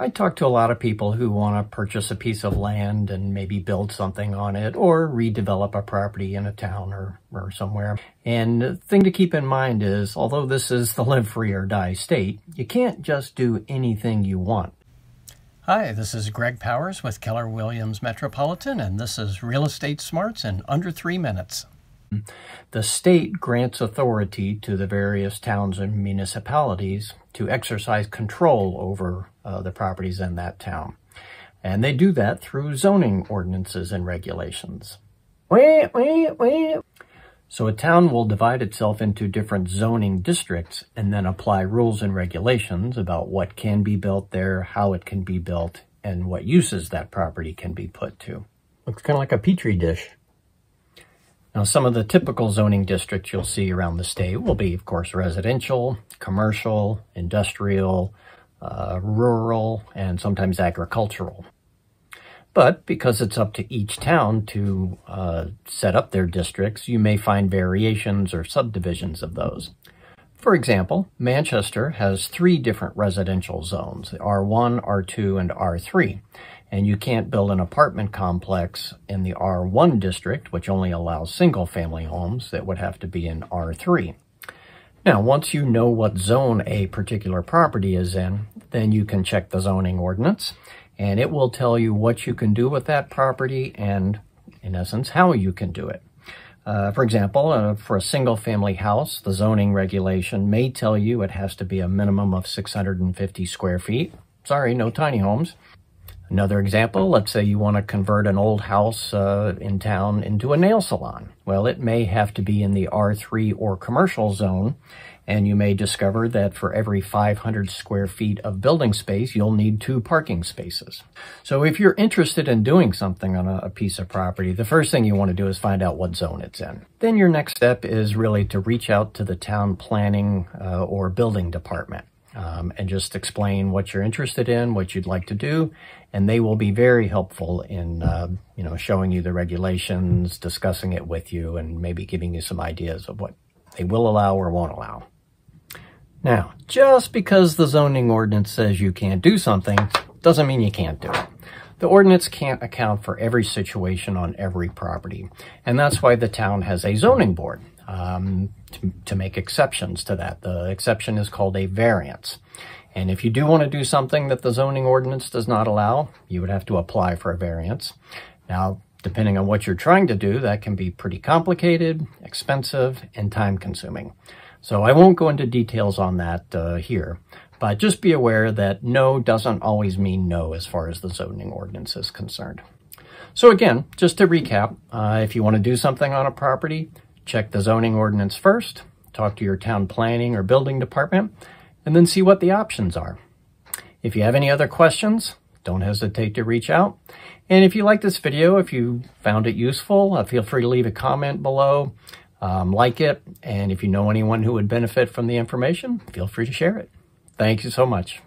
I talk to a lot of people who want to purchase a piece of land and maybe build something on it or redevelop a property in a town or, or somewhere. And the thing to keep in mind is, although this is the live free or die state, you can't just do anything you want. Hi, this is Greg Powers with Keller Williams Metropolitan, and this is Real Estate Smarts in under three minutes. The state grants authority to the various towns and municipalities to exercise control over uh, the properties in that town. And they do that through zoning ordinances and regulations. Wait, wait, wait. So a town will divide itself into different zoning districts and then apply rules and regulations about what can be built there, how it can be built, and what uses that property can be put to. Looks kind of like a petri dish. Now, some of the typical zoning districts you'll see around the state will be, of course, residential, commercial, industrial, uh, rural, and sometimes agricultural. But because it's up to each town to uh, set up their districts, you may find variations or subdivisions of those. For example, Manchester has three different residential zones, R1, R2, and R3 and you can't build an apartment complex in the R1 district, which only allows single family homes that would have to be in R3. Now, once you know what zone a particular property is in, then you can check the zoning ordinance and it will tell you what you can do with that property and, in essence, how you can do it. Uh, for example, uh, for a single family house, the zoning regulation may tell you it has to be a minimum of 650 square feet. Sorry, no tiny homes. Another example, let's say you want to convert an old house uh, in town into a nail salon. Well, it may have to be in the R3 or commercial zone, and you may discover that for every 500 square feet of building space, you'll need two parking spaces. So if you're interested in doing something on a, a piece of property, the first thing you want to do is find out what zone it's in. Then your next step is really to reach out to the town planning uh, or building department um, and just explain what you're interested in, what you'd like to do, and they will be very helpful in uh, you know showing you the regulations, discussing it with you, and maybe giving you some ideas of what they will allow or won't allow. Now, just because the zoning ordinance says you can't do something doesn't mean you can't do it. The ordinance can't account for every situation on every property, and that's why the town has a zoning board um, to, to make exceptions to that. The exception is called a variance. And if you do want to do something that the zoning ordinance does not allow, you would have to apply for a variance. Now, depending on what you're trying to do, that can be pretty complicated, expensive, and time consuming. So I won't go into details on that uh, here, but just be aware that no doesn't always mean no as far as the zoning ordinance is concerned. So again, just to recap, uh, if you want to do something on a property, check the zoning ordinance first, talk to your town planning or building department, and then see what the options are. If you have any other questions, don't hesitate to reach out. And if you like this video, if you found it useful, uh, feel free to leave a comment below, um, like it, and if you know anyone who would benefit from the information, feel free to share it. Thank you so much.